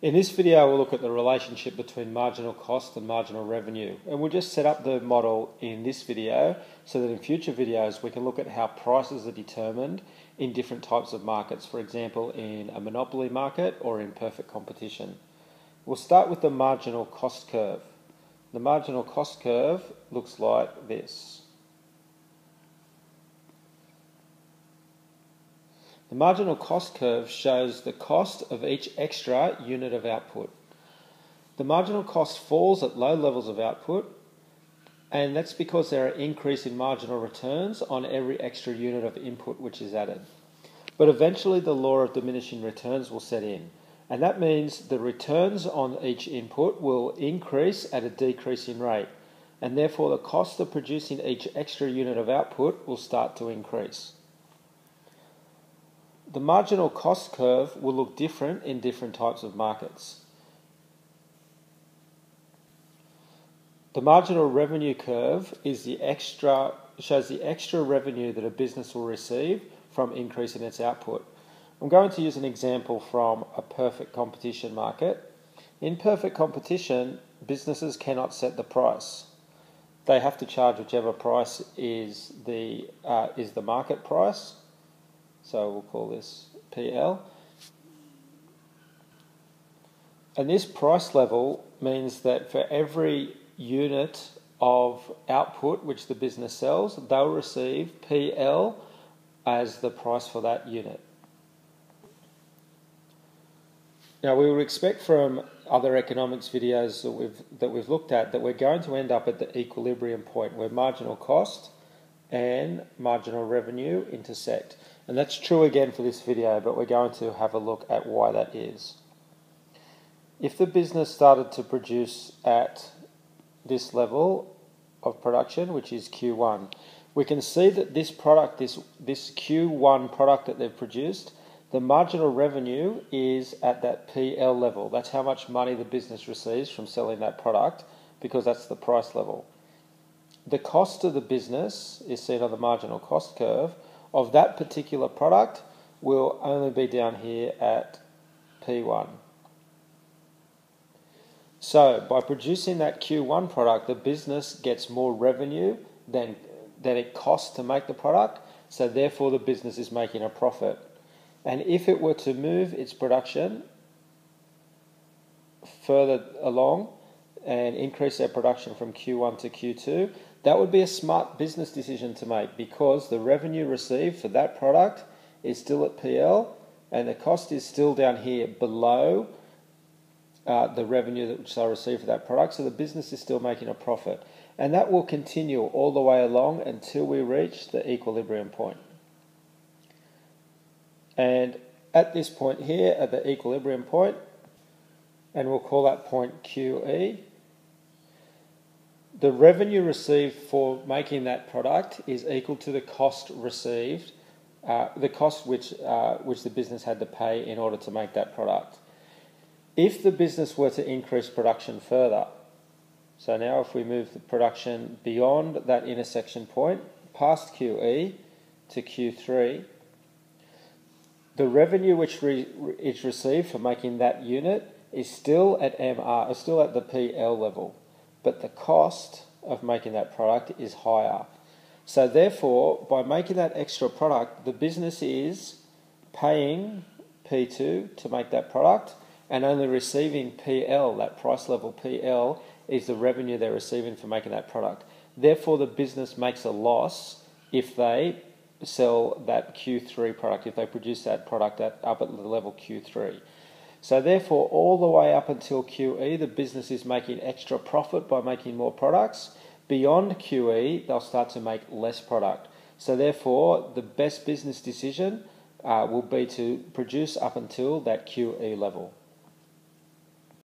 In this video, we'll look at the relationship between marginal cost and marginal revenue. And we'll just set up the model in this video so that in future videos we can look at how prices are determined in different types of markets, for example, in a monopoly market or in perfect competition. We'll start with the marginal cost curve. The marginal cost curve looks like this. The marginal cost curve shows the cost of each extra unit of output. The marginal cost falls at low levels of output, and that's because there are increase in marginal returns on every extra unit of input which is added. But eventually the law of diminishing returns will set in, and that means the returns on each input will increase at a decreasing rate, and therefore the cost of producing each extra unit of output will start to increase. The marginal cost curve will look different in different types of markets. The marginal revenue curve is the extra shows the extra revenue that a business will receive from increasing its output. I'm going to use an example from a perfect competition market. In perfect competition, businesses cannot set the price. They have to charge whichever price is the uh, is the market price so we'll call this PL. And this price level means that for every unit of output which the business sells, they'll receive PL as the price for that unit. Now we would expect from other economics videos that we've that we've looked at that we're going to end up at the equilibrium point where marginal cost and marginal revenue intersect. And that's true again for this video, but we're going to have a look at why that is. If the business started to produce at this level of production, which is Q1, we can see that this product, this, this Q1 product that they've produced, the marginal revenue is at that PL level. That's how much money the business receives from selling that product because that's the price level. The cost of the business is seen on the marginal cost curve of that particular product will only be down here at P1. So by producing that Q1 product, the business gets more revenue than, than it costs to make the product, so therefore the business is making a profit. And if it were to move its production further along and increase their production from Q1 to Q2, that would be a smart business decision to make because the revenue received for that product is still at PL and the cost is still down here below uh, the revenue that which they'll receive for that product. So the business is still making a profit. And that will continue all the way along until we reach the equilibrium point. And at this point here, at the equilibrium point, and we'll call that point QE, the revenue received for making that product is equal to the cost received, uh, the cost which uh, which the business had to pay in order to make that product. If the business were to increase production further, so now if we move the production beyond that intersection point, past QE to Q3, the revenue which re- is received for making that unit is still at MR, is still at the PL level but the cost of making that product is higher. So, therefore, by making that extra product, the business is paying P2 to make that product and only receiving PL, that price level PL, is the revenue they're receiving for making that product. Therefore, the business makes a loss if they sell that Q3 product, if they produce that product at, up at the level Q3. So therefore, all the way up until QE, the business is making extra profit by making more products. Beyond QE, they'll start to make less product. So therefore, the best business decision uh, will be to produce up until that QE level.